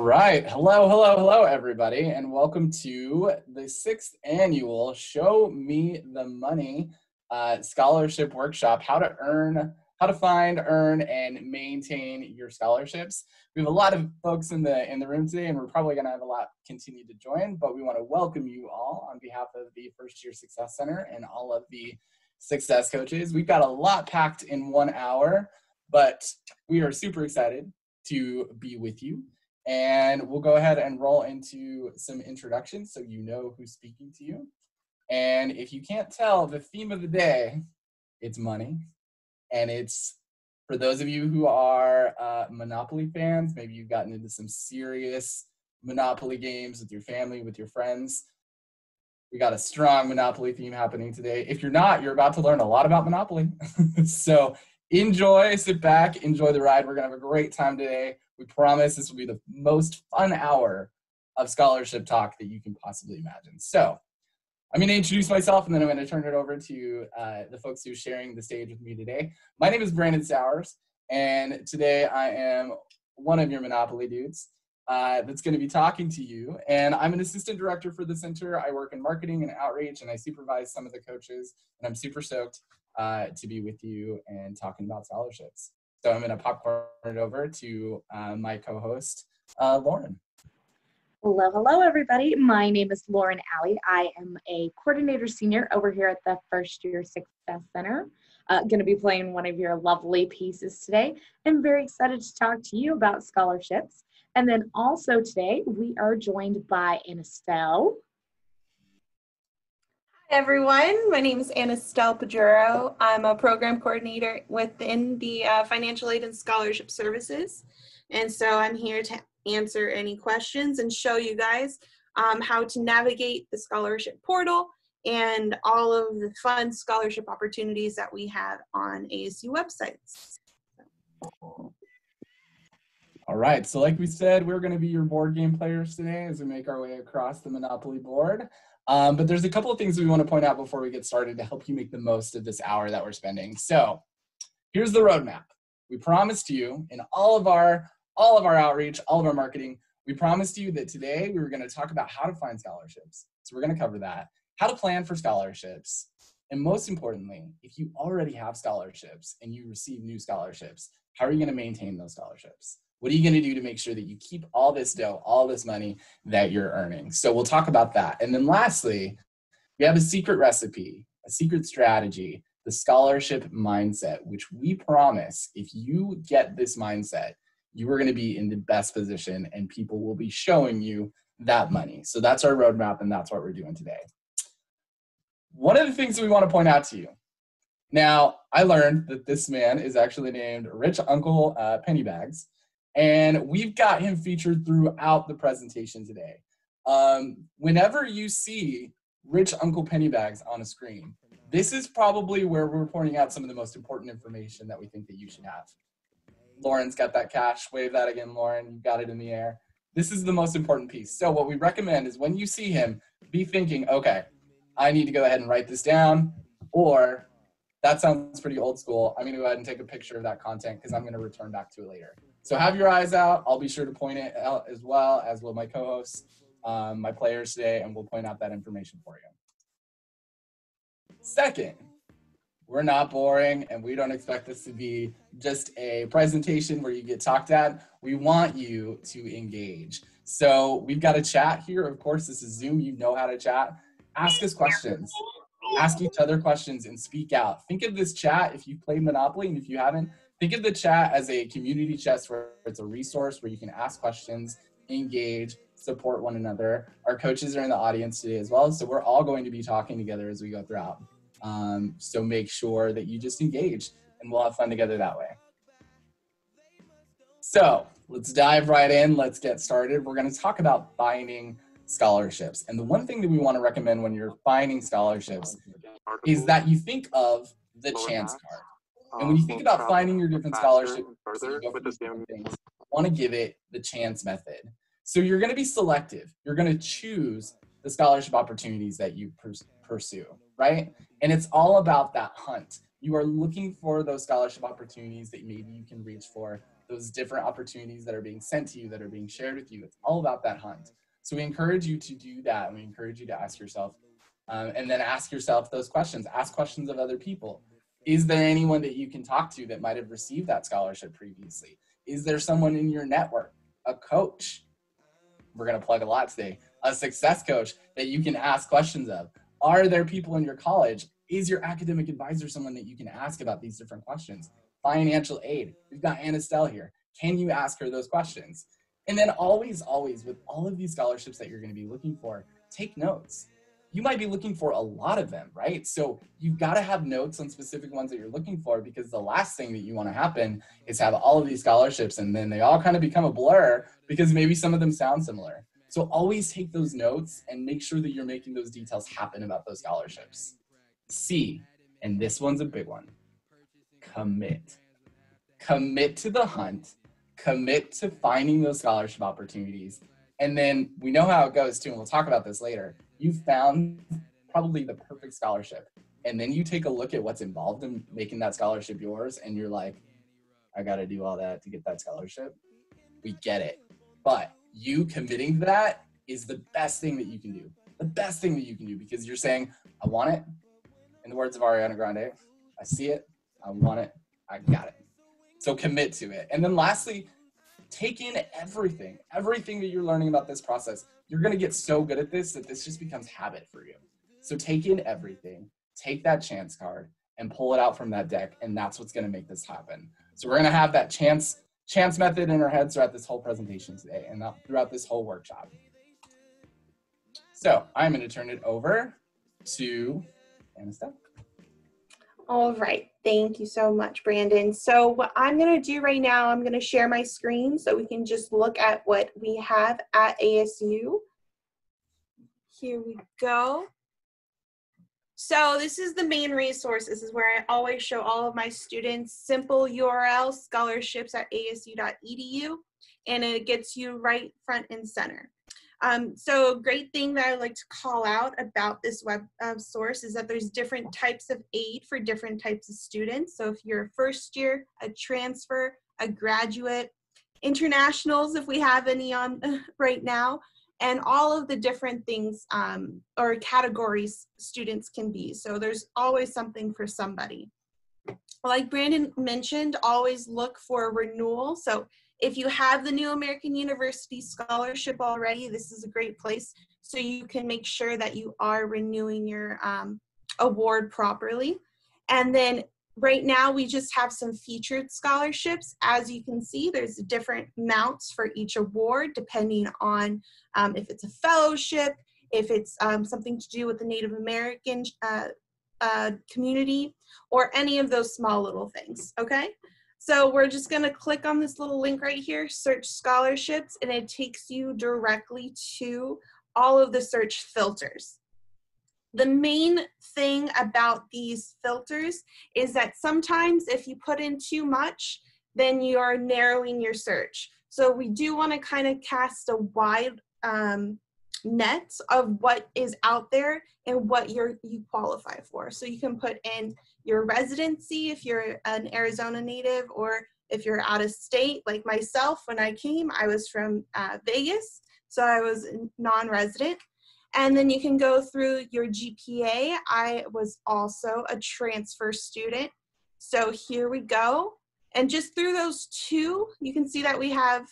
Right. Hello, hello, hello, everybody, and welcome to the sixth annual Show Me the Money uh, Scholarship Workshop How to Earn, How to Find, Earn, and Maintain Your Scholarships. We have a lot of folks in the in the room today, and we're probably going to have a lot continue to join, but we want to welcome you all on behalf of the First Year Success Center and all of the success coaches. We've got a lot packed in one hour, but we are super excited to be with you. And we'll go ahead and roll into some introductions so you know who's speaking to you. And if you can't tell, the theme of the day, it's money. And it's for those of you who are uh, Monopoly fans, maybe you've gotten into some serious Monopoly games with your family, with your friends. We got a strong Monopoly theme happening today. If you're not, you're about to learn a lot about Monopoly. so enjoy, sit back, enjoy the ride. We're going to have a great time today. We promise this will be the most fun hour of scholarship talk that you can possibly imagine. So, I'm going to introduce myself and then I'm going to turn it over to uh, the folks who are sharing the stage with me today. My name is Brandon Sowers, and today I am one of your Monopoly dudes uh, that's going to be talking to you. And I'm an assistant director for the center. I work in marketing and outreach, and I supervise some of the coaches. And I'm super stoked uh, to be with you and talking about scholarships. So I'm going to popcorn it over to uh, my co-host, uh, Lauren. Hello, hello, everybody. My name is Lauren Alley. I am a coordinator senior over here at the First Year Success Center. Uh, going to be playing one of your lovely pieces today. I'm very excited to talk to you about scholarships. And then also today, we are joined by Anastelle everyone. My name is Anastelle Pajuro. I'm a program coordinator within the uh, Financial Aid and Scholarship Services. And so I'm here to answer any questions and show you guys um, how to navigate the scholarship portal and all of the fun scholarship opportunities that we have on ASU websites. All right, so like we said, we're going to be your board game players today as we make our way across the Monopoly board. Um, but there's a couple of things we want to point out before we get started to help you make the most of this hour that we're spending. So here's the roadmap. We promised you in all of our all of our outreach, all of our marketing, we promised you that today we were going to talk about how to find scholarships. So we're going to cover that, how to plan for scholarships, and most importantly, if you already have scholarships and you receive new scholarships, how are you going to maintain those scholarships? What are you going to do to make sure that you keep all this dough, all this money that you're earning? So we'll talk about that. And then lastly, we have a secret recipe, a secret strategy, the scholarship mindset, which we promise if you get this mindset, you are going to be in the best position and people will be showing you that money. So that's our roadmap and that's what we're doing today. One of the things that we want to point out to you now, I learned that this man is actually named Rich Uncle uh, Pennybags. And we've got him featured throughout the presentation today. Um, whenever you see Rich Uncle Pennybags on a screen, this is probably where we're pointing out some of the most important information that we think that you should have. Lauren's got that cash. Wave that again, Lauren. You got it in the air. This is the most important piece. So what we recommend is when you see him, be thinking, okay, I need to go ahead and write this down, or that sounds pretty old school. I'm going to go ahead and take a picture of that content because I'm going to return back to it later. So have your eyes out. I'll be sure to point it out as well, as will my co-hosts, um, my players today, and we'll point out that information for you. Second, we're not boring and we don't expect this to be just a presentation where you get talked at. We want you to engage. So we've got a chat here. Of course, this is Zoom. You know how to chat. Ask us questions. Ask each other questions and speak out. Think of this chat if you play Monopoly and if you haven't, think of the chat as a community chest where it's a resource where you can ask questions, engage, support one another. Our coaches are in the audience today as well, so we're all going to be talking together as we go throughout. Um, so make sure that you just engage and we'll have fun together that way. So let's dive right in. Let's get started. We're going to talk about finding scholarships. And the one thing that we want to recommend when you're finding scholarships is that you think of the chance card. And when you think about finding your different scholarships, you want to give it the chance method. So you're going to be selective. You're going to choose the scholarship opportunities that you pursue, right? And it's all about that hunt. You are looking for those scholarship opportunities that maybe you can reach for those different opportunities that are being sent to you, that are being shared with you. It's all about that hunt. So we encourage you to do that. We encourage you to ask yourself, um, and then ask yourself those questions. Ask questions of other people. Is there anyone that you can talk to that might have received that scholarship previously? Is there someone in your network, a coach? We're going to plug a lot today, a success coach that you can ask questions of. Are there people in your college? Is your academic advisor someone that you can ask about these different questions? Financial aid. We've got Anna here. Can you ask her those questions? And then always, always, with all of these scholarships that you're going to be looking for, take notes you might be looking for a lot of them, right? So you've got to have notes on specific ones that you're looking for because the last thing that you want to happen is have all of these scholarships and then they all kind of become a blur because maybe some of them sound similar. So always take those notes and make sure that you're making those details happen about those scholarships. C, and this one's a big one commit. Commit to the hunt, commit to finding those scholarship opportunities. And then we know how it goes too, and we'll talk about this later. You found probably the perfect scholarship and then you take a look at what's involved in making that scholarship yours and you're like i got to do all that to get that scholarship. We get it. But you committing to that is the best thing that you can do. The best thing that you can do because you're saying i want it. In the words of ariana grande i see it i want it i got it. So commit to it. And then lastly take in everything everything that you're learning about this process you're going to get so good at this that this just becomes habit for you. So take in everything, take that chance card and pull it out from that deck and that's what's going to make this happen. So we're going to have that chance chance method in our heads throughout this whole presentation today and throughout this whole workshop. So I'm going to turn it over to Anastassia. All right, thank you so much, Brandon. So what I'm gonna do right now, I'm gonna share my screen so we can just look at what we have at ASU. Here we go. So this is the main resource. This is where I always show all of my students simple URL scholarships at asu.edu and it gets you right front and center. Um, so a great thing that I like to call out about this web uh, source is that there's different types of aid for different types of students. So if you're a first year, a transfer, a graduate, internationals, if we have any on right now, and all of the different things um, or categories students can be. So there's always something for somebody. Like Brandon mentioned, always look for renewal. So if you have the New American University Scholarship already, this is a great place so you can make sure that you are renewing your um, award properly. And then right now we just have some featured scholarships. As you can see, there's different amounts for each award depending on um, if it's a fellowship, if it's um, something to do with the Native American uh, uh, community, or any of those small little things, okay? So we're just going to click on this little link right here, search scholarships, and it takes you directly to all of the search filters. The main thing about these filters is that sometimes if you put in too much, then you are narrowing your search. So we do want to kind of cast a wide um, net of what is out there and what you're, you qualify for. So you can put in your residency if you're an Arizona native or if you're out of state. Like myself when I came I was from uh, Vegas so I was non-resident. And then you can go through your GPA I was also a transfer student. So here we go. And just through those two you can see that we have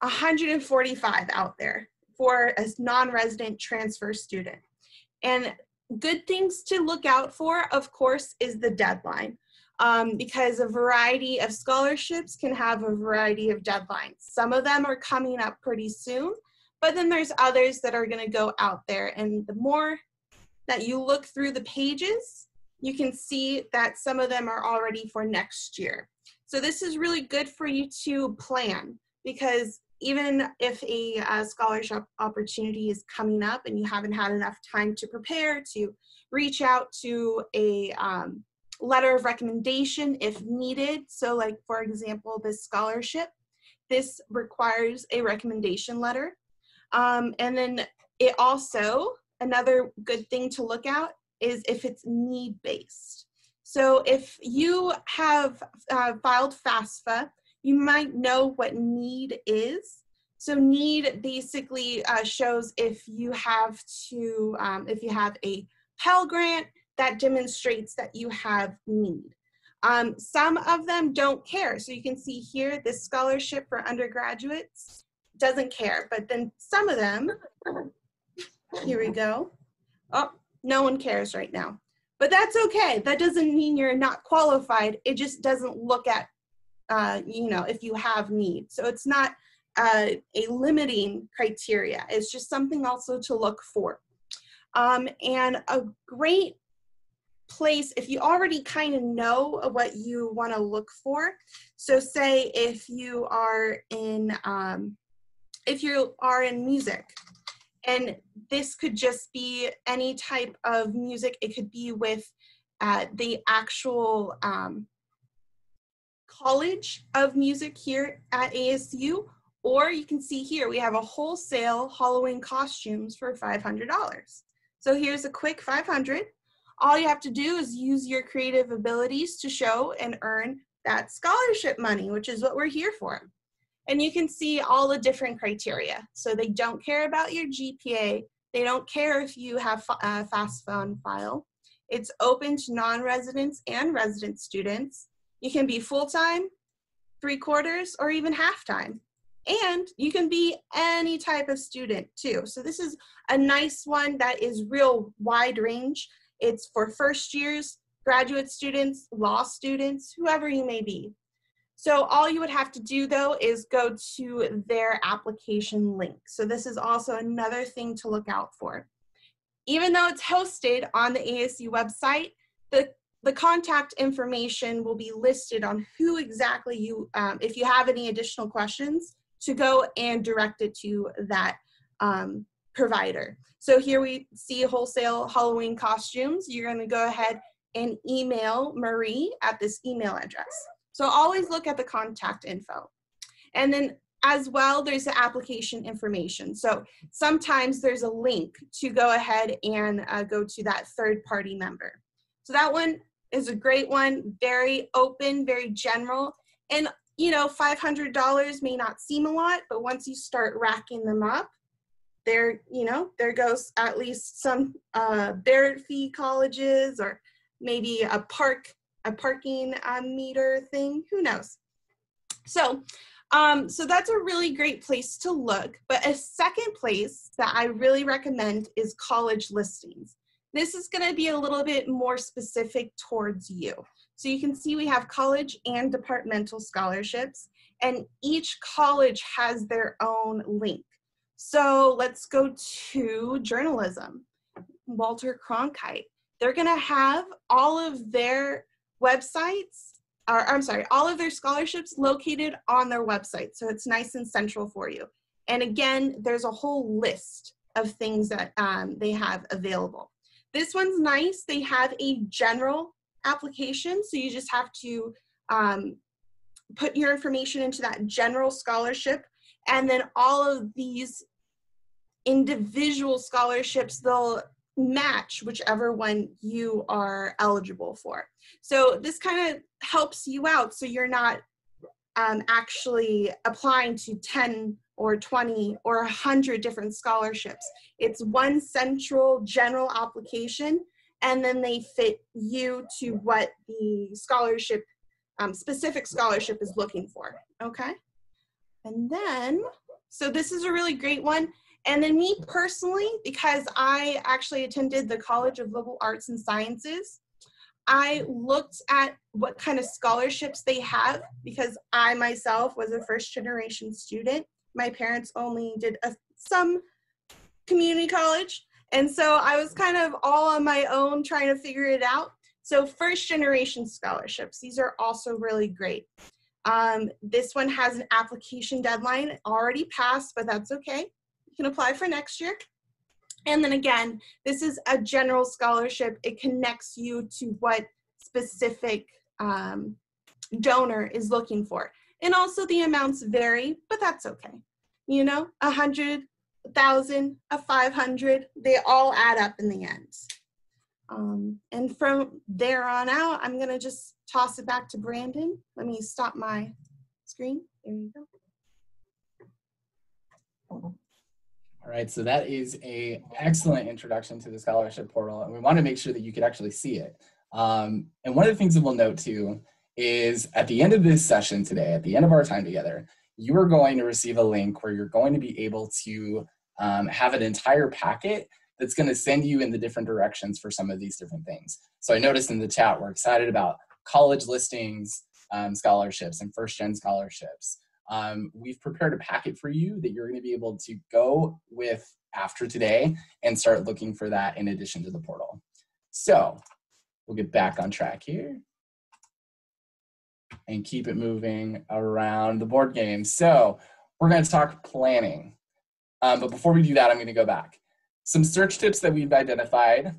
145 out there for a non-resident transfer student. And good things to look out for, of course, is the deadline. Um, because a variety of scholarships can have a variety of deadlines. Some of them are coming up pretty soon, but then there's others that are going to go out there. And the more that you look through the pages, you can see that some of them are already for next year. So this is really good for you to plan because even if a uh, scholarship opportunity is coming up and you haven't had enough time to prepare to reach out to a um, letter of recommendation if needed. So like for example this scholarship this requires a recommendation letter. Um, and then it also another good thing to look at is if it's need based So if you have uh, filed FAFSA, you might know what need is. So need basically uh, shows if you have to, um, if you have a Pell Grant, that demonstrates that you have need. Um, some of them don't care. So you can see here, this scholarship for undergraduates doesn't care, but then some of them, here we go. Oh, no one cares right now. But that's okay. That doesn't mean you're not qualified. It just doesn't look at, uh, you know, if you have need. So it's not uh, a limiting criteria. It's just something also to look for. Um, and a great place if you already kind of know what you want to look for. So say if you are in um, if you are in music, and this could just be any type of music. It could be with uh, the actual um, College of Music here at ASU, or you can see here we have a wholesale Halloween costumes for $500. So here's a quick 500 all you have to do is use your creative abilities to show and earn that scholarship money, which is what we're here for. And you can see all the different criteria. So they don't care about your GPA. They don't care if you have a FAFSA on file. It's open to non-residents and resident students. You can be full-time, three quarters, or even half-time. And you can be any type of student too. So this is a nice one that is real wide range it's for first years, graduate students, law students, whoever you may be. So all you would have to do though is go to their application link. So this is also another thing to look out for. Even though it's hosted on the ASU website, the, the contact information will be listed on who exactly you, um, if you have any additional questions, to go and direct it to that um, provider. So here we see wholesale Halloween costumes. You're gonna go ahead and email Marie at this email address. So always look at the contact info. And then as well, there's the application information. So sometimes there's a link to go ahead and uh, go to that third party member. So that one is a great one, very open, very general. And you know, $500 may not seem a lot, but once you start racking them up, there, you know, there goes at least some uh, Barrett fee colleges or maybe a park, a parking um, meter thing, who knows. So, um, so that's a really great place to look. But a second place that I really recommend is college listings. This is gonna be a little bit more specific towards you. So you can see we have college and departmental scholarships and each college has their own link. So let's go to journalism. Walter Cronkite. They're going to have all of their websites, or I'm sorry, all of their scholarships located on their website. So it's nice and central for you. And again, there's a whole list of things that um, they have available. This one's nice. They have a general application. So you just have to um, put your information into that general scholarship. And then all of these individual scholarships, they'll match whichever one you are eligible for. So this kind of helps you out so you're not um, actually applying to 10 or 20 or 100 different scholarships. It's one central general application and then they fit you to what the scholarship, um, specific scholarship is looking for, okay? And then, so this is a really great one. And then me personally, because I actually attended the College of Liberal Arts and Sciences, I looked at what kind of scholarships they have because I myself was a first generation student. My parents only did a, some community college. And so I was kind of all on my own trying to figure it out. So first generation scholarships, these are also really great. Um, this one has an application deadline already passed, but that's okay. You can apply for next year. And then again, this is a general scholarship. It connects you to what specific um, donor is looking for. And also the amounts vary, but that's okay. You know, a hundred, a thousand, a 500, they all add up in the end. Um, and from there on out, I'm gonna just toss it back to Brandon. Let me stop my screen. There you go. All right, so that is a excellent introduction to the scholarship portal, and we want to make sure that you could actually see it. Um, and one of the things that we'll note too is at the end of this session today, at the end of our time together, you are going to receive a link where you're going to be able to um, have an entire packet that's going to send you in the different directions for some of these different things. So I noticed in the chat we're excited about college listings, um, scholarships, and first gen scholarships. Um, we've prepared a packet for you that you're going to be able to go with after today and start looking for that in addition to the portal. So we'll get back on track here and keep it moving around the board game. So we're going to talk planning. Um, but before we do that, I'm going to go back. Some search tips that we've identified.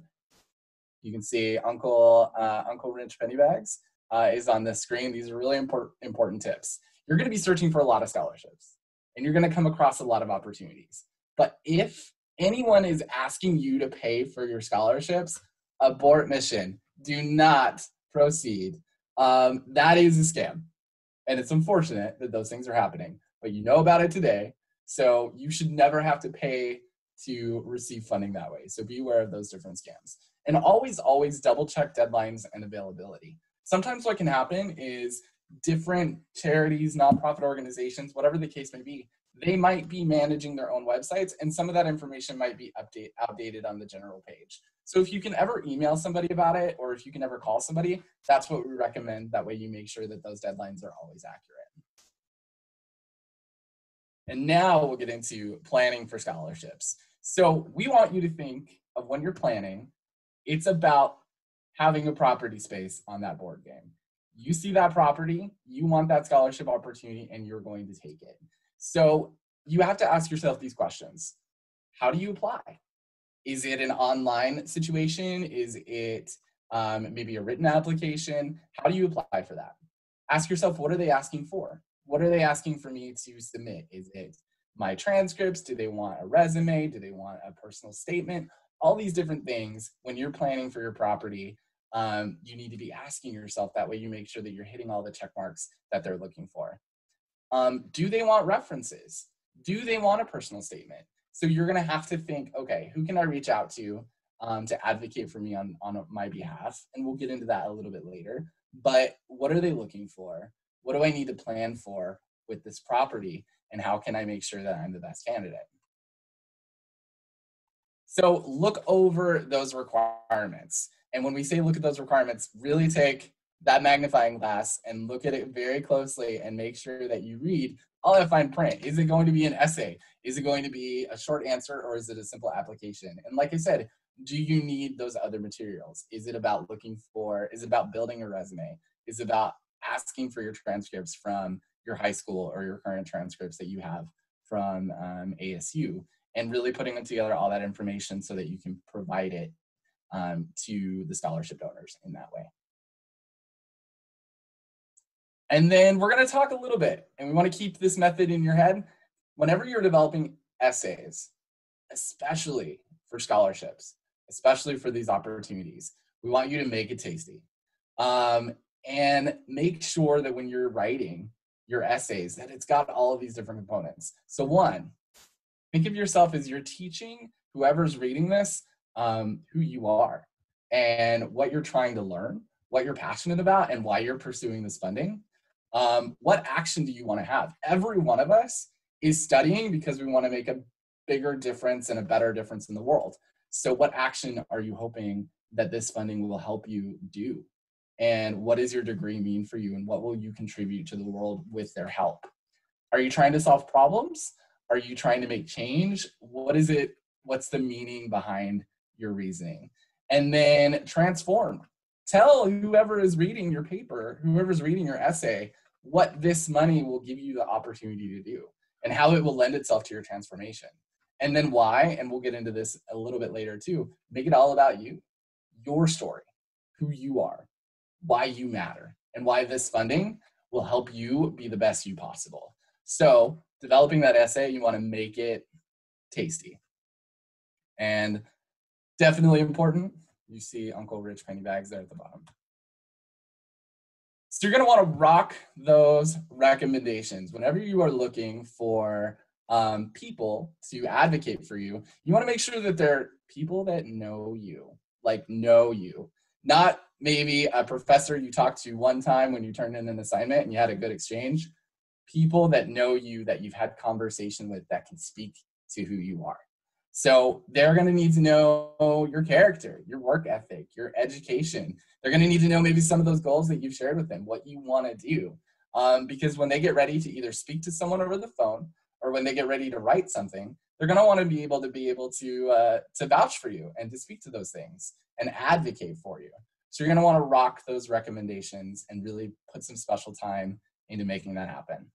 You can see Uncle uh, Uncle Rich Pennybags uh, is on the screen. These are really important important tips. You're going to be searching for a lot of scholarships, and you're going to come across a lot of opportunities. But if anyone is asking you to pay for your scholarships, abort mission. Do not proceed. Um, that is a scam, and it's unfortunate that those things are happening. But you know about it today, so you should never have to pay to receive funding that way. So be aware of those different scams. And always, always double check deadlines and availability. Sometimes what can happen is different charities, nonprofit organizations, whatever the case may be, they might be managing their own websites and some of that information might be update, outdated on the general page. So if you can ever email somebody about it or if you can ever call somebody, that's what we recommend. That way you make sure that those deadlines are always accurate. And now we'll get into planning for scholarships. So we want you to think of when you're planning, it's about having a property space on that board game. You see that property, you want that scholarship opportunity, and you're going to take it. So you have to ask yourself these questions. How do you apply? Is it an online situation? Is it um, maybe a written application? How do you apply for that? Ask yourself, what are they asking for? What are they asking for me to submit? Is it my transcripts? Do they want a resume? Do they want a personal statement? All these different things when you're planning for your property, um, you need to be asking yourself that way you make sure that you're hitting all the check marks that they're looking for. Um, do they want references? Do they want a personal statement? So you're going to have to think, okay, who can I reach out to um, to advocate for me on, on my behalf? And we'll get into that a little bit later. But what are they looking for? What do I need to plan for with this property? And how can I make sure that I'm the best candidate? So look over those requirements. And when we say look at those requirements, really take that magnifying glass and look at it very closely and make sure that you read all that fine print. Is it going to be an essay? Is it going to be a short answer or is it a simple application? And like I said, do you need those other materials? Is it about looking for, is it about building a resume? Is it about asking for your transcripts from your high school or your current transcripts that you have from um, ASU and really putting together all that information so that you can provide it um, to the scholarship donors in that way. And then we're going to talk a little bit, and we want to keep this method in your head. Whenever you're developing essays, especially for scholarships, especially for these opportunities, we want you to make it tasty. Um, and make sure that when you're writing your essays, that it's got all of these different components. So one, think of yourself as you're teaching whoever's reading this um, who you are and what you're trying to learn, what you're passionate about, and why you're pursuing this funding. Um, what action do you want to have? Every one of us is studying because we want to make a bigger difference and a better difference in the world. So, what action are you hoping that this funding will help you do? And what does your degree mean for you? And what will you contribute to the world with their help? Are you trying to solve problems? Are you trying to make change? What is it? What's the meaning behind your reasoning? And then transform. Tell whoever is reading your paper, whoever's reading your essay, what this money will give you the opportunity to do and how it will lend itself to your transformation. And then why, and we'll get into this a little bit later too, make it all about you, your story, who you are, why you matter, and why this funding will help you be the best you possible. So, developing that essay, you want to make it tasty. And definitely important, You see Uncle Rich Pennybags there at the bottom. You're going to want to rock those recommendations whenever you are looking for um, people to advocate for you. You want to make sure that they're people that know you, like know you, not maybe a professor you talked to one time when you turned in an assignment and you had a good exchange. People that know you, that you've had conversation with, that can speak to who you are. So they're going to need to know your character, your work ethic, your education. They're going to need to know maybe some of those goals that you've shared with them, what you want to do. Um, because when they get ready to either speak to someone over the phone or when they get ready to write something, they're going to want to be able to be able to uh, to vouch for you and to speak to those things and advocate for you. So you're going to want to rock those recommendations and really put some special time into making that happen.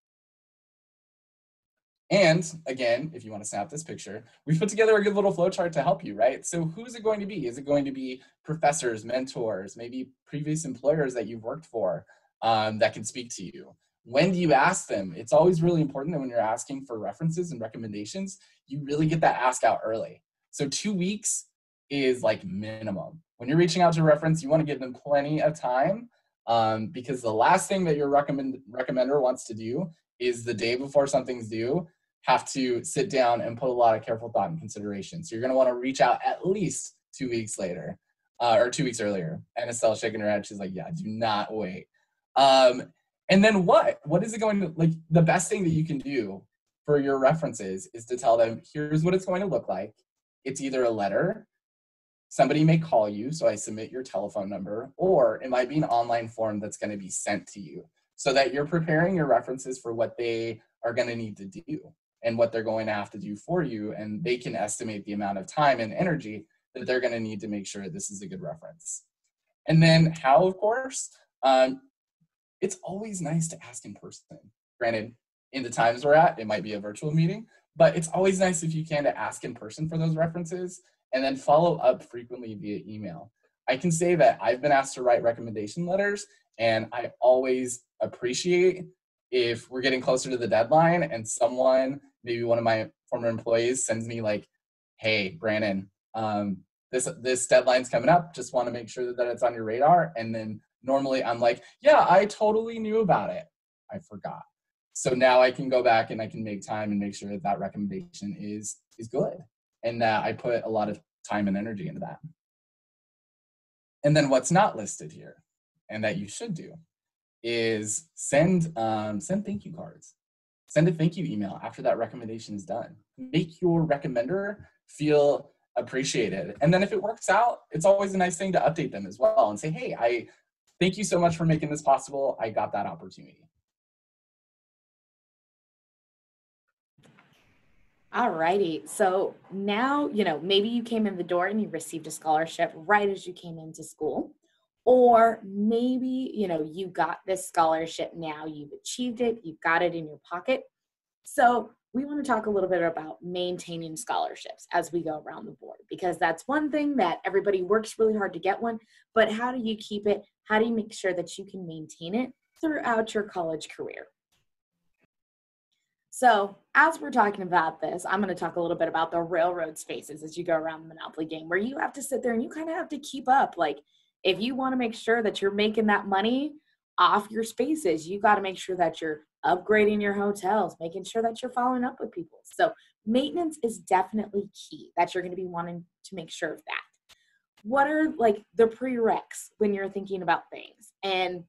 And again, if you want to snap this picture, we've put together a good little flowchart to help you, right? So who's it going to be? Is it going to be professors, mentors, maybe previous employers that you've worked for um, that can speak to you? When do you ask them? It's always really important that when you're asking for references and recommendations, you really get that ask out early. So two weeks is like minimum. When you're reaching out to a reference, you want to give them plenty of time um, because the last thing that your recommend recommender wants to do is the day before something's due have to sit down and put a lot of careful thought and consideration. So you're going to want to reach out at least two weeks later uh, or two weeks earlier. Anastelle shaking her head. She's like, yeah, do not wait. Um, and then what? What is it going to like? The best thing that you can do for your references is to tell them, here's what it's going to look like. It's either a letter, somebody may call you, so I submit your telephone number, or it might be an online form that's going to be sent to you so that you're preparing your references for what they are going to need to do and what they're going to have to do for you. And they can estimate the amount of time and energy that they're going to need to make sure this is a good reference. And then, how, of course, um, it's always nice to ask in person. Granted, in the times we're at, it might be a virtual meeting, but it's always nice if you can to ask in person for those references and then follow up frequently via email. I can say that I've been asked to write recommendation letters, and I always appreciate if we're getting closer to the deadline and someone, maybe one of my former employees, sends me like, "Hey, Brandon, um, this this deadline's coming up. Just want to make sure that it's on your radar." And then normally I'm like, "Yeah, I totally knew about it. I forgot." So now I can go back and I can make time and make sure that that recommendation is is good and that I put a lot of time and energy into that. And then what's not listed here and that you should do is send um, send thank you cards. Send a thank you email after that recommendation is done. Make your recommender feel appreciated. And then if it works out, it's always a nice thing to update them as well and say, hey, I thank you so much for making this possible. I got that opportunity. Alrighty. So now, you know, maybe you came in the door and you received a scholarship right as you came into school. Or maybe, you know, you got this scholarship now, you've achieved it, you've got it in your pocket. So we want to talk a little bit about maintaining scholarships as we go around the board because that's one thing that everybody works really hard to get one, but how do you keep it? How do you make sure that you can maintain it throughout your college career? So, as we're talking about this, I'm going to talk a little bit about the railroad spaces as you go around the Monopoly game, where you have to sit there and you kind of have to keep up. Like, if you want to make sure that you're making that money off your spaces, you got to make sure that you're upgrading your hotels, making sure that you're following up with people. So, maintenance is definitely key that you're going to be wanting to make sure of that. What are like the prereqs when you're thinking about things? And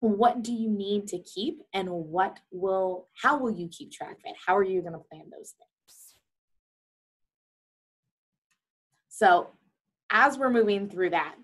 what do you need to keep and what will how will you keep track of it how are you going to plan those things so as we're moving through that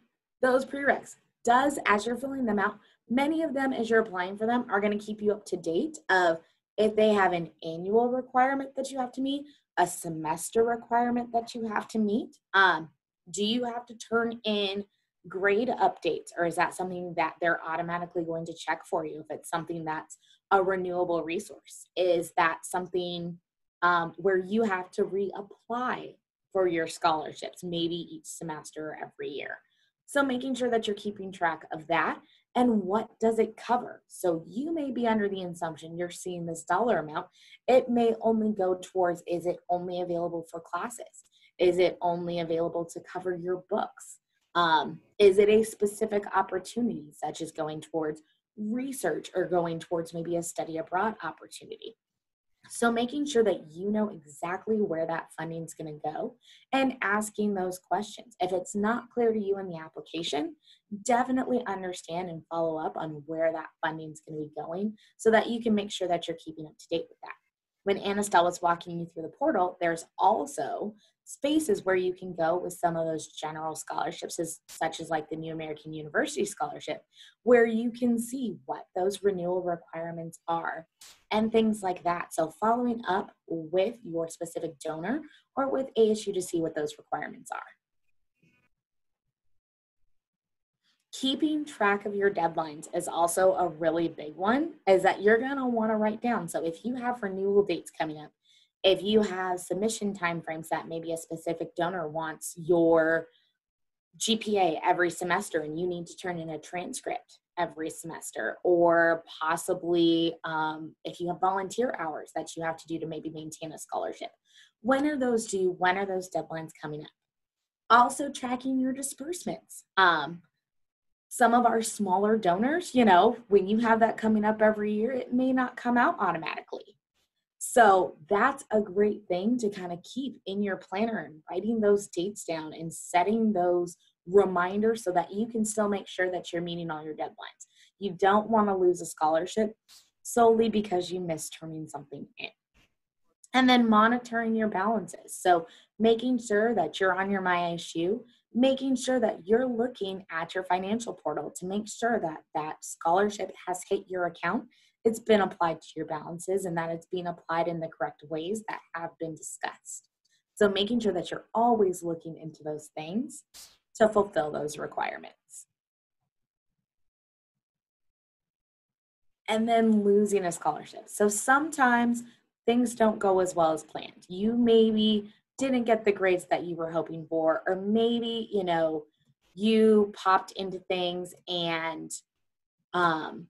those prereqs. Does as you're filling them out many of them as you're applying for them are going to keep you up to date of if they have an annual requirement that you have to meet a semester requirement that you have to meet um, do you have to turn in grade updates or is that something that they're automatically going to check for you if it's something that's a renewable resource? Is that something um, where you have to reapply for your scholarships maybe each semester or every year so making sure that you're keeping track of that and what does it cover. So you may be under the assumption you're seeing this dollar amount. It may only go towards is it only available for classes? Is it only available to cover your books? Um, is it a specific opportunity, such as going towards research or going towards maybe a study abroad opportunity? So, making sure that you know exactly where that funding is going to go and asking those questions. If it's not clear to you in the application, definitely understand and follow up on where that funding is going to be going so that you can make sure that you're keeping up to date with that. When Anastelle was walking you through the portal, there's also spaces where you can go with some of those general scholarships as, such as like the new american university scholarship where you can see what those renewal requirements are and things like that. So following up with your specific donor or with asu to see what those requirements are keeping track of your deadlines is also a really big one is that you're going to want to write down so if you have renewal dates coming up if you have submission timeframes that maybe a specific donor wants your GPA every semester and you need to turn in a transcript every semester, or possibly um, if you have volunteer hours that you have to do to maybe maintain a scholarship. When are those due? When are those deadlines coming up? Also, tracking your disbursements. Um, some of our smaller donors, you know, when you have that coming up every year, it may not come out automatically. So that's a great thing to kind of keep in your planner and writing those dates down and setting those reminders so that you can still make sure that you're meeting all your deadlines. You don't want to lose a scholarship solely because you missed turning something in. And then monitoring your balances. So making sure that you're on your MyASU, making sure that you're looking at your financial portal to make sure that that scholarship has hit your account it's been applied to your balances and that it's being applied in the correct ways that have been discussed. So making sure that you're always looking into those things to fulfill those requirements. And then losing a scholarship. So sometimes things don't go as well as planned. You maybe didn't get the grades that you were hoping for, or maybe, you know, you popped into things and um,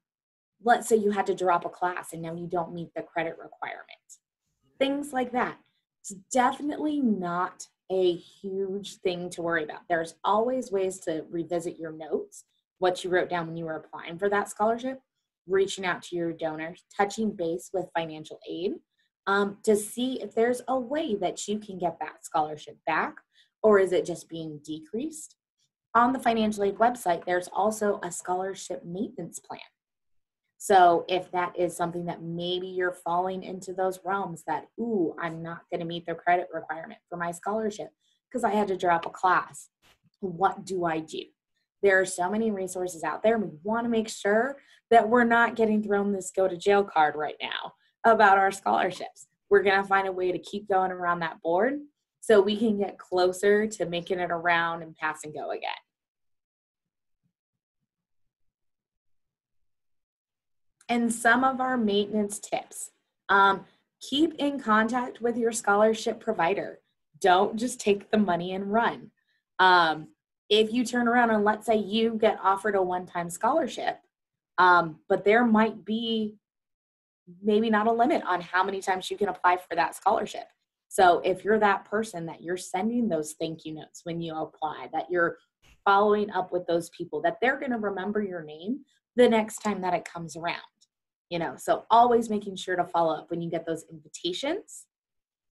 let's say you had to drop a class and now you don't meet the credit requirement. Things like that. It's definitely not a huge thing to worry about. There's always ways to revisit your notes, what you wrote down when you were applying for that scholarship, reaching out to your donors, touching base with financial aid um, to see if there's a way that you can get that scholarship back or is it just being decreased. On the financial aid website, there's also a scholarship maintenance plan so if that is something that maybe you're falling into those realms that, ooh, I'm not going to meet the credit requirement for my scholarship because I had to drop a class. What do I do? There are so many resources out there. We want to make sure that we're not getting thrown this go to jail card right now about our scholarships. We're going to find a way to keep going around that board so we can get closer to making it around and pass and go again. and some of our maintenance tips. Um, keep in contact with your scholarship provider. Don't just take the money and run. Um, if you turn around and let's say you get offered a one time scholarship, um, but there might be maybe not a limit on how many times you can apply for that scholarship. So if you're that person that you're sending those thank you notes when you apply, that you're following up with those people, that they're going to remember your name the next time that it comes around you know? So always making sure to follow up when you get those invitations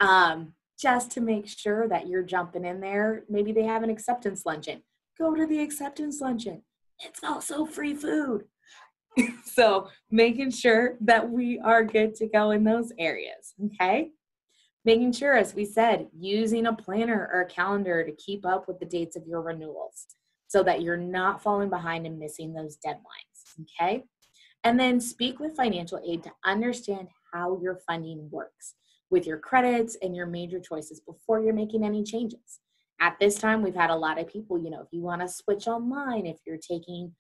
um, just to make sure that you're jumping in there. Maybe they have an acceptance luncheon. Go to the acceptance luncheon. It's also free food so making sure that we are good to go in those areas okay making sure as we said using a planner or a calendar to keep up with the dates of your renewals so that you're not falling behind and missing those deadlines okay and then speak with financial aid to understand how your funding works with your credits and your major choices before you're making any changes. At this time, we've had a lot of people, you know, if you want to switch online, if you're taking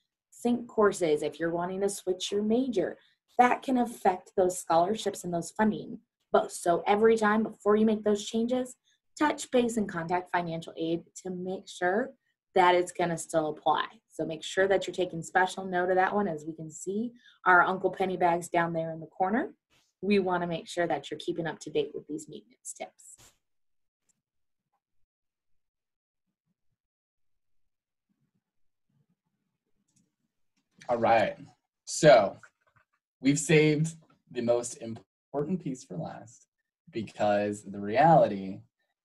sync courses, if you're wanting to switch your major, that can affect those scholarships and those funding. But so every time before you make those changes, touch base and contact financial aid to make sure that it's going to still apply. So make sure that you're taking special note of that one. As we can see, our Uncle Pennybags down there in the corner. We want to make sure that you're keeping up to date with these maintenance tips. All right. So we've saved the most important piece for last because the reality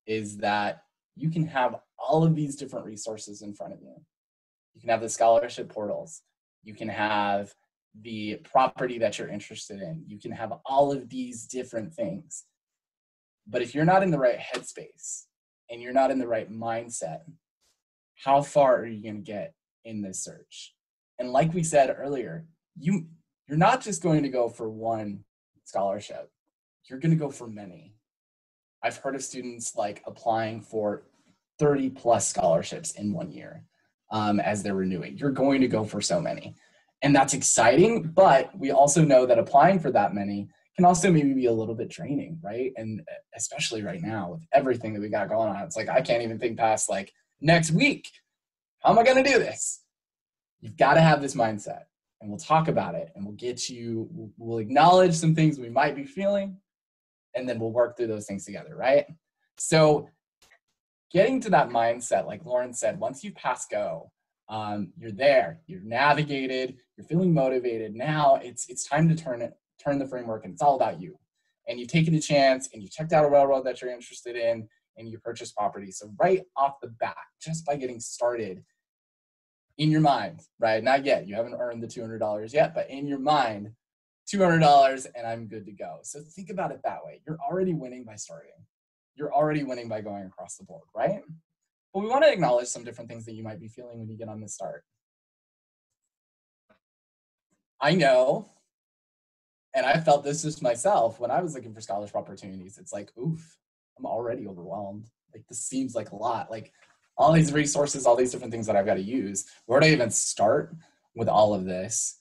is that you can have all of these different resources in front of you. You can have the scholarship portals. You can have the property that you're interested in. You can have all of these different things. But if you're not in the right headspace and you're not in the right mindset, how far are you going to get in this search? And like we said earlier, you you're not just going to go for one scholarship. You're going to go for many. I've heard of students like applying for 30 plus scholarships in one year um, as they're renewing. You're going to go for so many. And that's exciting, but we also know that applying for that many can also maybe be a little bit draining, right? And especially right now with everything that we got going on, it's like I can't even think past like next week. How am I going to do this? You've got to have this mindset, and we'll talk about it, and we'll get you. We'll acknowledge some things we might be feeling, and then we'll work through those things together, right? So, getting to that mindset, like Lauren said, once you pass go, um, you're there, you're navigated, you're feeling motivated. Now it's it's time to turn it, turn the framework, and it's all about you. And you've taken a chance, and you checked out a railroad that you're interested in, and you purchase property. So right off the bat, just by getting started, in your mind, right? Not yet, you haven't earned the two hundred dollars yet, but in your mind, two hundred dollars, and I'm good to go. So think about it that way. You're already winning by starting. You're already winning by going across the board, right? But we want to acknowledge some different things that you might be feeling when you get on the start. I know, and I felt this just myself when I was looking for scholarship opportunities. It's like, oof, I'm already overwhelmed. Like this seems like a lot. Like all these resources, all these different things that I've got to use. Where do I even start with all of this?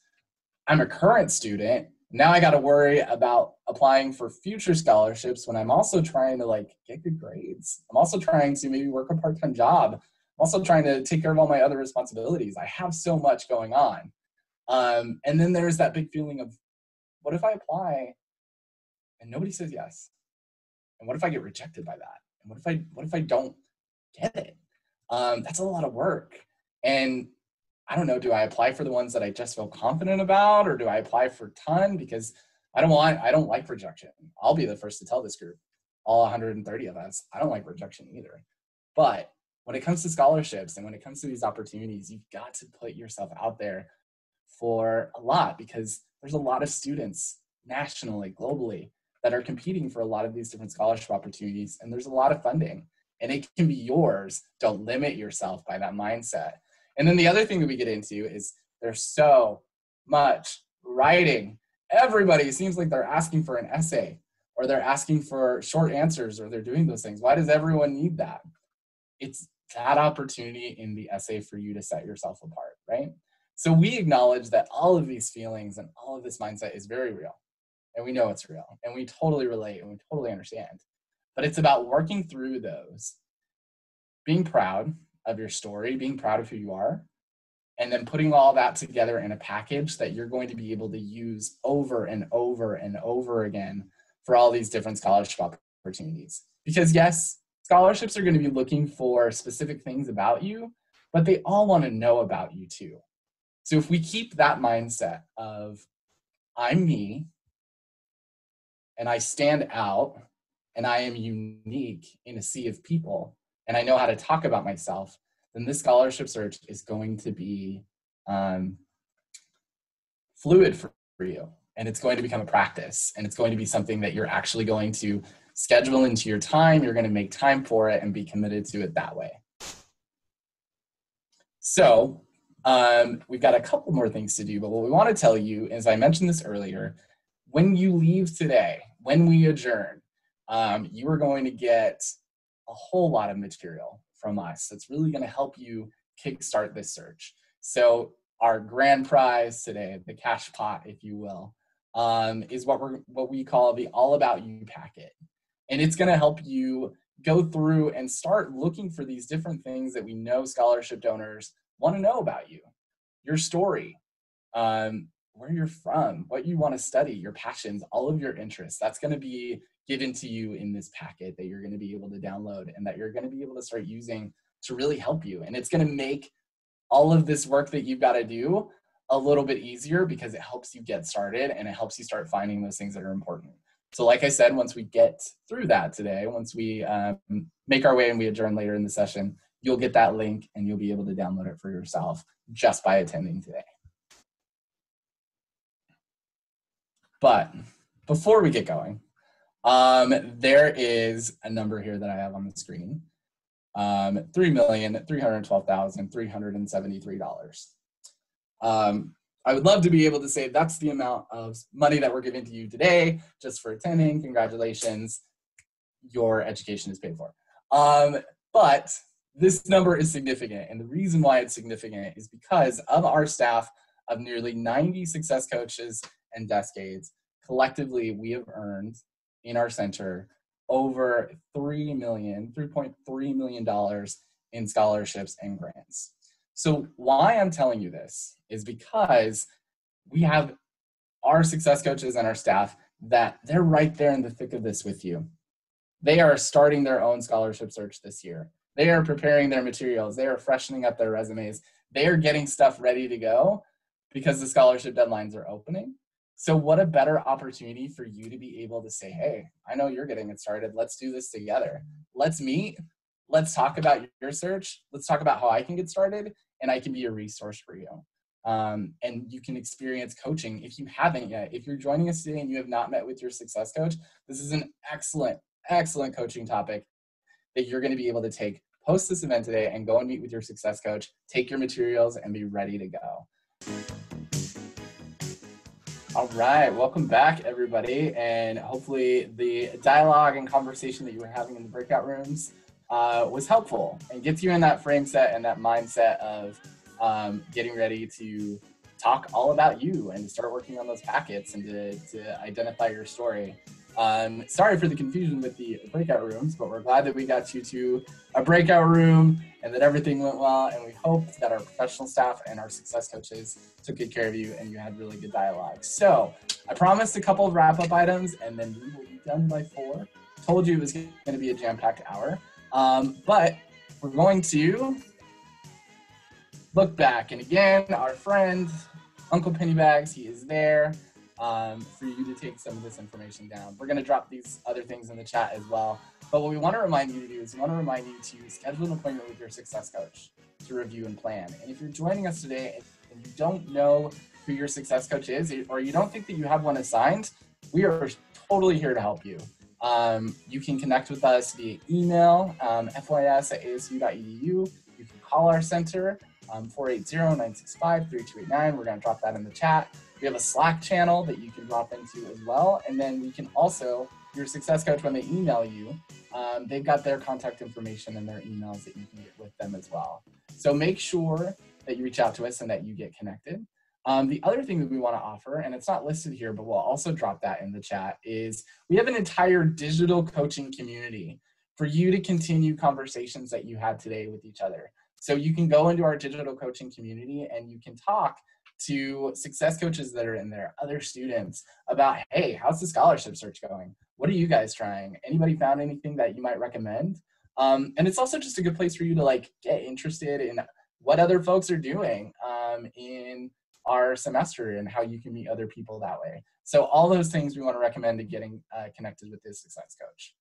I'm a current student now I got to worry about applying for future scholarships when I'm also trying to like get good grades. I'm also trying to maybe work a part-time job. I'm also trying to take care of all my other responsibilities. I have so much going on. Um, and then there's that big feeling of what if I apply and nobody says yes? And what if I get rejected by that? And what if I what if I don't get it? Um, that's a lot of work. And I don't know, do I apply for the ones that I just feel confident about or do I apply for ton because I don't want I don't like rejection. I'll be the first to tell this group, all 130 of us, I don't like rejection either. But when it comes to scholarships and when it comes to these opportunities, you've got to put yourself out there for a lot because there's a lot of students nationally, globally that are competing for a lot of these different scholarship opportunities and there's a lot of funding and it can be yours. Don't limit yourself by that mindset and then the other thing that we get into is there's so much writing. Everybody seems like they're asking for an essay or they're asking for short answers or they're doing those things. Why does everyone need that? It's that opportunity in the essay for you to set yourself apart, right? So we acknowledge that all of these feelings and all of this mindset is very real. And we know it's real. And we totally relate and we totally understand. But it's about working through those, being proud, of your story, being proud of who you are, and then putting all that together in a package that you're going to be able to use over and over and over again for all these different scholarship opportunities. Because, yes, scholarships are going to be looking for specific things about you, but they all want to know about you too. So, if we keep that mindset of, I'm me, and I stand out, and I am unique in a sea of people, and I know how to talk about myself, then this scholarship search is going to be um, fluid for, you. And it's going to become a practice. And it's going to be something that you're actually going to schedule into your time. You're going to make time for it and be committed to it that way. So um, we've got a couple more things to do, but what we want to tell you, as I mentioned this earlier, when you leave today, when we adjourn, um, you are going to get a whole lot of material from us that's really going to help you kickstart this search. So our grand prize today, the cash pot, if you will, um, is what we're what we call the All About You packet, and it's going to help you go through and start looking for these different things that we know scholarship donors want to know about you, your story, um, where you're from, what you want to study, your passions, all of your interests. That's going to be given to you in this packet that you're going to be able to download and that you're going to be able to start using to really help you. And it's going to make all of this work that you've got to do a little bit easier because it helps you get started and it helps you start finding those things that are important. So, like I said, once we get through that today, once we um, make our way and we adjourn later in the session, you'll get that link and you'll be able to download it for yourself just by attending today. But before we get going, um, there is a number here that I have on the screen. Um, $3,312,373. Um, I would love to be able to say that's the amount of money that we're giving to you today just for attending. Congratulations, your education is paid for. Um, but this number is significant, and the reason why it's significant is because of our staff of nearly 90 success coaches and desk aides. Collectively, we have earned in our center over $3 million, $3.3 million in scholarships and grants. So, why I'm telling you this is because we have our success coaches and our staff that they're right there in the thick of this with you. They are starting their own scholarship search this year. They are preparing their materials. They are freshening up their resumes. They are getting stuff ready to go because the scholarship deadlines are opening. So, what a better opportunity for you to be able to say, Hey, I know you're getting it started. Let's do this together. Let's meet. Let's talk about your search. Let's talk about how I can get started and I can be a resource for you. Um, and you can experience coaching if you haven't yet. If you're joining us today and you have not met with your success coach, this is an excellent, excellent coaching topic that you're going to be able to take post this event today and go and meet with your success coach, take your materials, and be ready to go. All right, welcome back, everybody. And hopefully, the dialogue and conversation that you were having in the breakout rooms uh, was helpful and gets you in that frame set and that mindset of um, getting ready to talk all about you and to start working on those packets and to, to identify your story. Um, sorry for the confusion with the breakout rooms, but we're glad that we got you to a breakout room and that everything went well. And we hope that our professional staff and our success coaches took good care of you and you had really good dialogue. So I promised a couple of wrap up items and then we will be done by four. Told you it was going to be a jam packed hour. Um, but we're going to look back. And again, our friend, Uncle Pennybags, he is there um, for you to take some of this information down. We're going to drop these other things in the chat as well. But what we want to remind you to do is we want to remind you to schedule an appointment with your success coach to review and plan. And if you're joining us today and you don't know who your success coach is, or you don't think that you have one assigned, we are totally here to help you. Um, you can connect with us via email, um, fys at asu.edu. You can call our center, um, 480-965-3289. We're going to drop that in the chat. We have a Slack channel that you can drop into as well. And then we can also, your success coach, when they email you, um, they've got their contact information and their emails that you can get with them as well. So make sure that you reach out to us and that you get connected. Um, the other thing that we want to offer, and it's not listed here, but we'll also drop that in the chat, is we have an entire digital coaching community for you to continue conversations that you had today with each other. So you can go into our digital coaching community and you can talk to success coaches that are in there, other students about, hey, how's the scholarship search going? What are you guys trying? Anybody found anything that you might recommend? Um, and it's also just a good place for you to like get interested in what other folks are doing um, in our semester and how you can meet other people that way. So all those things we want to recommend to getting uh, connected with this success coach.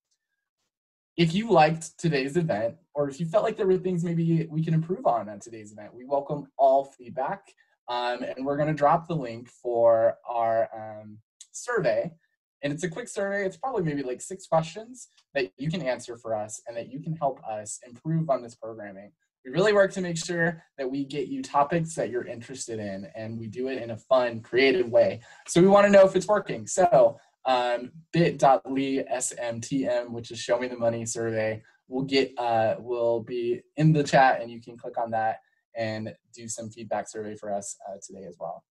If you liked today's event, or if you felt like there were things maybe we can improve on on today's event, we welcome all feedback. Um, and we're going to drop the link for our um, survey. And it's a quick survey. It's probably maybe like six questions that you can answer for us and that you can help us improve on this programming. We really work to make sure that we get you topics that you're interested in and we do it in a fun, creative way. So we want to know if it's working. So um, bit.ly smtm, which is show me the money survey, will get uh, will be in the chat and you can click on that and do some feedback survey for us uh, today as well.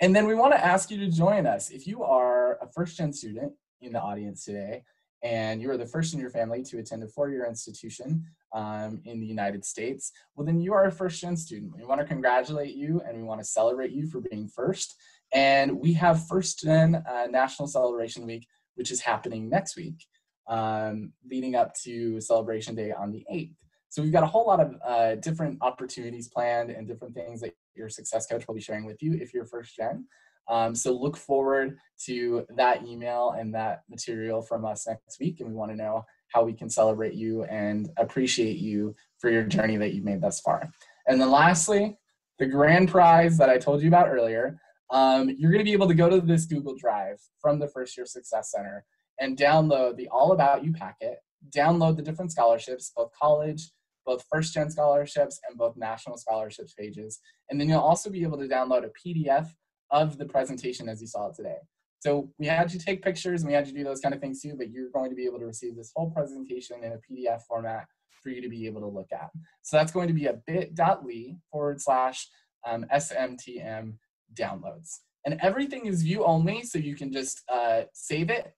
And then we want to ask you to join us. If you are a first gen student in the audience today, and you are the first in your family to attend a four-year institution um, in the United States, well then you are a first gen student. We want to congratulate you and we want to celebrate you for being first. And we have First Gen uh, National Celebration Week, which is happening next week, um, leading up to Celebration Day on the 8th. So we've got a whole lot of uh, different opportunities planned and different things that your success coach will be sharing with you if you're first gen. Um, so look forward to that email and that material from us next week. And we want to know how we can celebrate you and appreciate you for your journey that you've made thus far. And then lastly, the grand prize that I told you about earlier, um, you're going to be able to go to this Google Drive from the First Year Success Center and download the All About You packet, download the different scholarships, both college, both first gen scholarships, and both national scholarships pages. And then you'll also be able to download a PDF of the presentation as you saw it today. So we had you take pictures and we had you do those kind of things too, but you're going to be able to receive this whole presentation in a PDF format for you to be able to look at. So that's going to be a bit.ly forward slash um, SMTM downloads. And everything is view only, so you can just uh, save it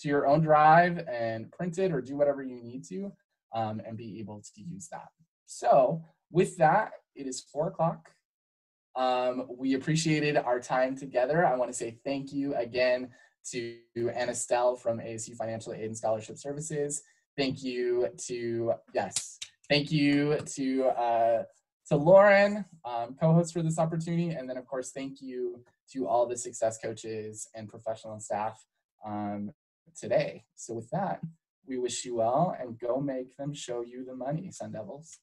to your own drive and print it or do whatever you need to um, and be able to use that. So with that, it is four o'clock. Um, we appreciated our time together. I want to say thank you again to Anastelle from ASU Financial Aid and Scholarship Services. Thank you to, yes, thank you to, uh, to Lauren, um, co-host for this opportunity. And then of course, thank you to all the success coaches and professional staff um, today. So with that, we wish you well and go make them show you the money, Sun Devils.